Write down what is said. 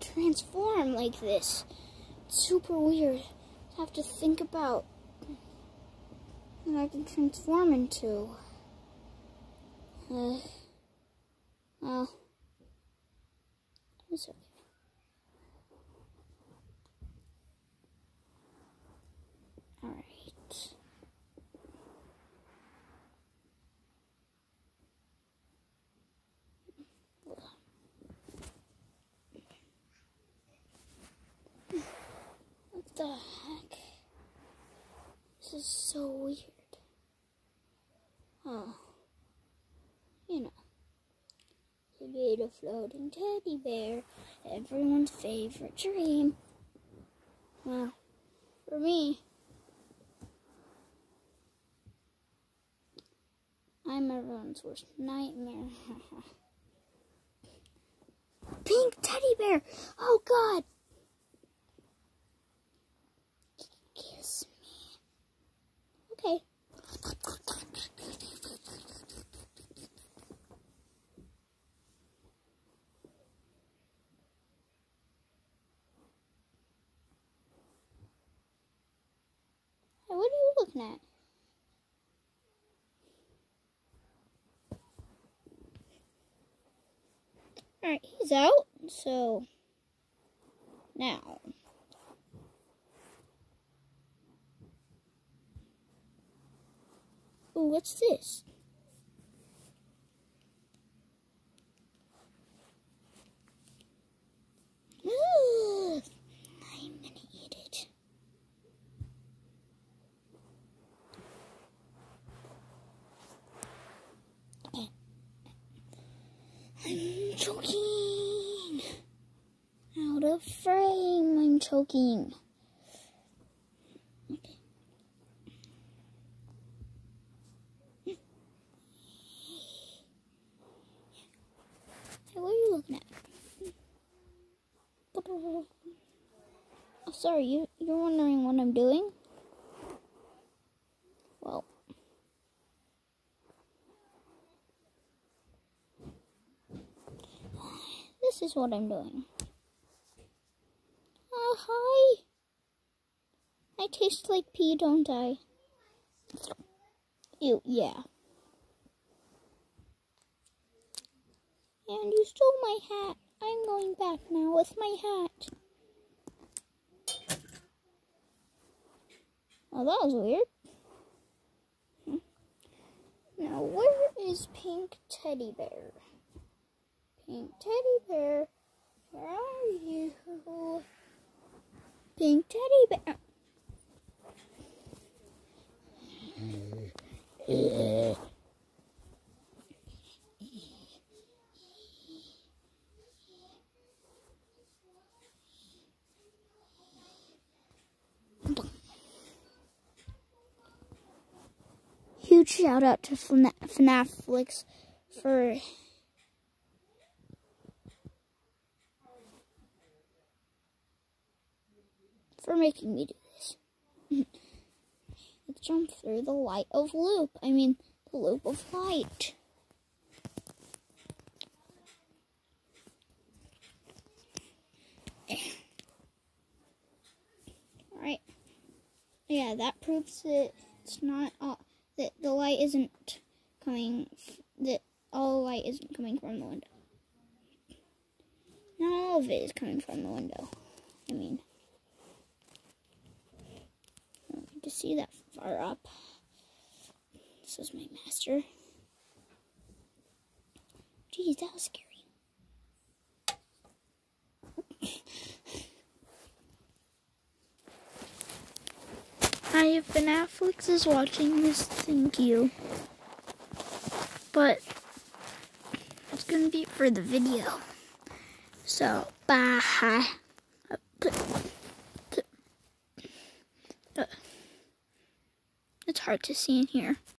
Transform like this. It's super weird. I have to think about what I can transform into. Uh, well, it's okay. Alright. What the heck? This is so weird. Oh. You know. To be the floating teddy bear, everyone's favorite dream. Well, for me, I'm everyone's worst nightmare. Pink teddy bear! Oh god! Kiss me. Okay. Hey, Alright, he's out, so now. Ooh, what's this? I'm gonna eat it. I'm choking. Out of frame. I'm choking. Hey, what are you looking at? Oh, sorry, you, you're wondering what I'm doing? Well, this is what I'm doing. Oh, hi. I taste like pee, don't I? Ew, yeah. And you stole my hat. I'm going back now with my hat. Oh, that was weird. Hmm. Now, where is Pink Teddy Bear? Pink Teddy Bear, where are you? Pink Teddy Bear. Huge shout out to FNAF for for making me do this. Jump through the light of loop. I mean, the loop of light. Alright. Yeah, that proves that it's not all, that the light isn't coming, that all light isn't coming from the window. Not all of it is coming from the window. I mean, I need to see that far up. This is my master. Geez, that was scary. Hi, if FNAFlix is watching this, thank you. But it's gonna be for the video. So, bye. It's hard to see in here.